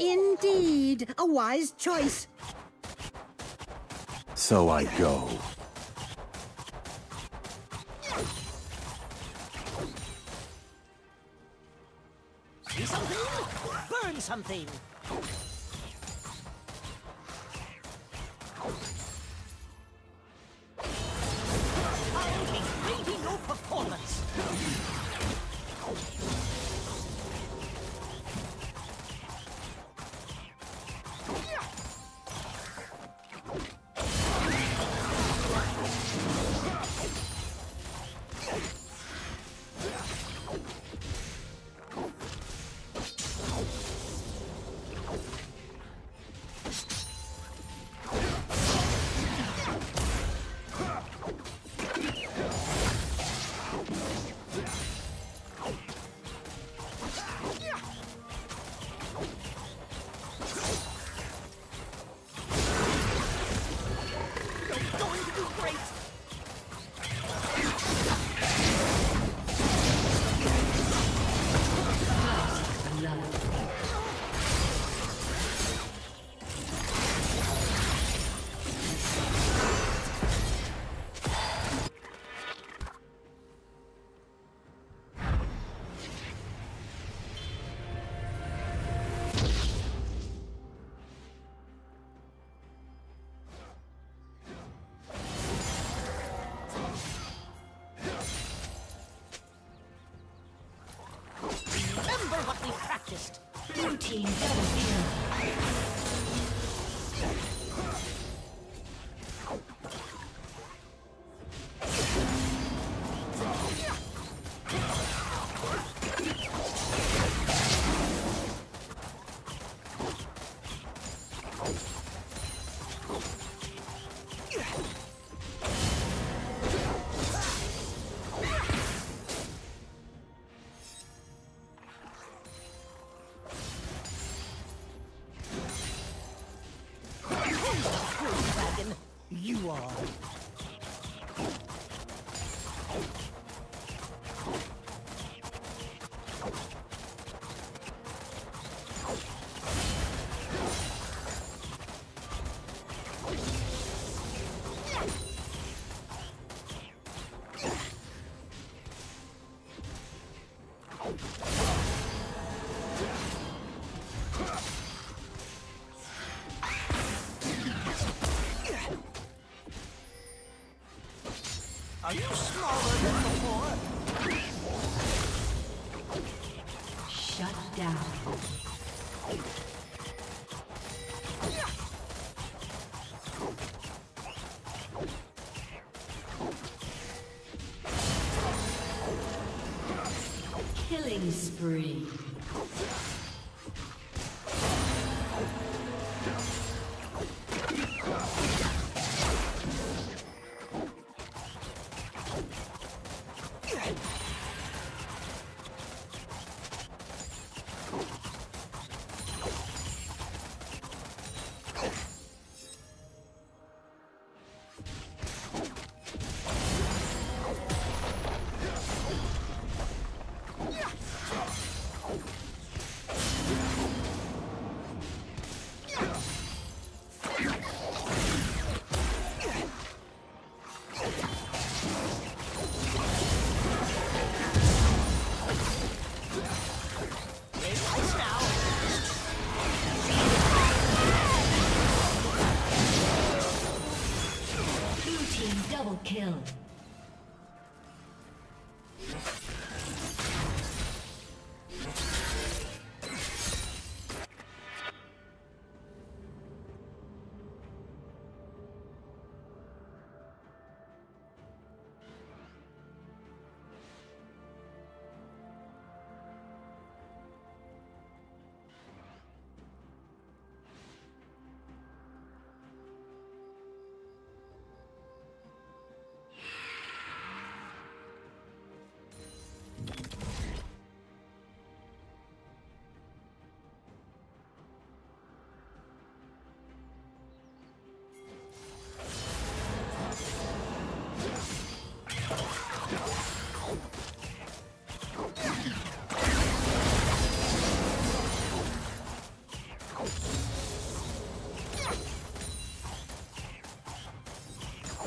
Indeed, a wise choice. So I go. See something? Burn something! You are. Are you smaller than before?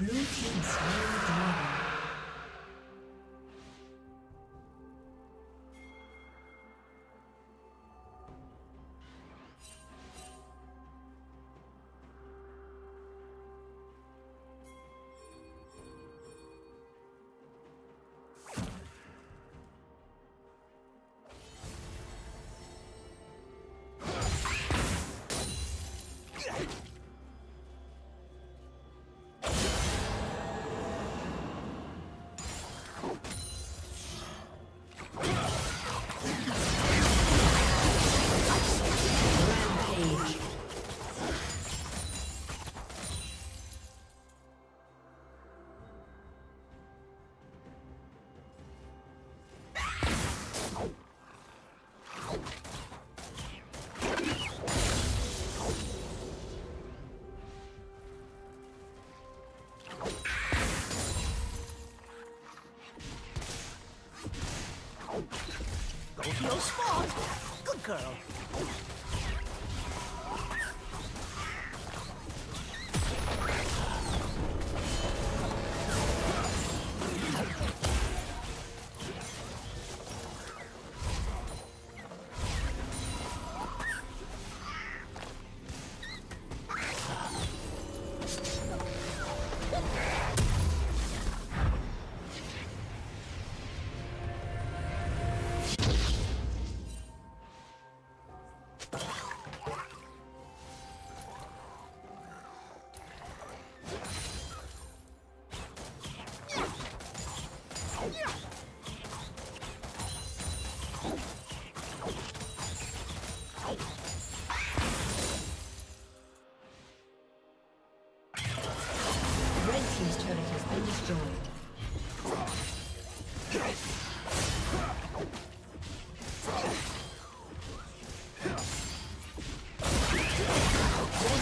Blue team slain Good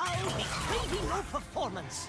I'll be craving your performance!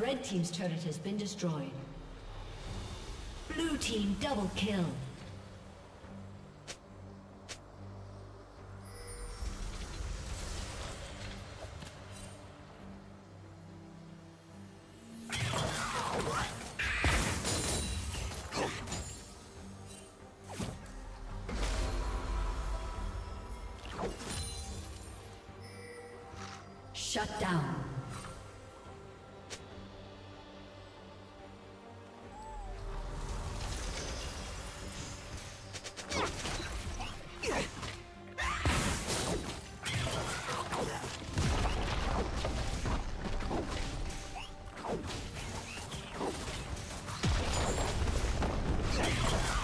Red team's turret has been destroyed. Blue team double kill. Shut down. Red